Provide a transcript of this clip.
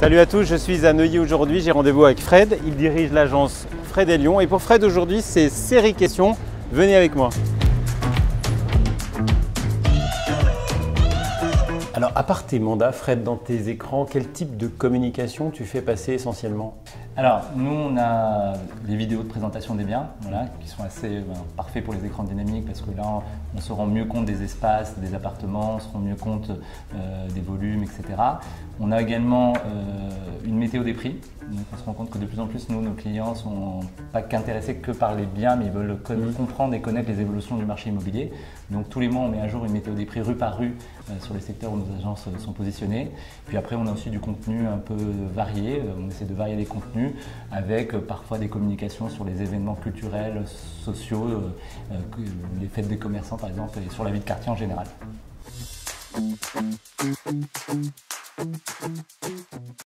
Salut à tous, je suis à Neuilly aujourd'hui, j'ai rendez-vous avec Fred, il dirige l'agence Fred et Lyon. Et pour Fred aujourd'hui c'est série questions, venez avec moi. Alors à part tes mandats, Fred, dans tes écrans, quel type de communication tu fais passer essentiellement? Alors, nous, on a les vidéos de présentation des biens, qui sont assez ben, parfaits pour les écrans dynamiques parce que là, on se rend mieux compte des espaces, des appartements, on se rend mieux compte euh, des volumes, etc. On a également euh, une météo des prix. Donc, on se rend compte que de plus en plus, nous, nos clients sont pas qu'intéressés que par les biens, mais ils veulent Mhm. comprendre et connaître les évolutions du marché immobilier. Donc, tous les mois, on met à jour une météo des prix rue par rue euh, sur les secteurs où nos agences euh, sont positionnées. Puis après, on a aussi du contenu un peu varié. Euh, On essaie de varier les contenus avec euh, parfois des communications sur les événements culturels, sociaux, les fêtes des commerçants par exemple, et sur la vie de quartier en général.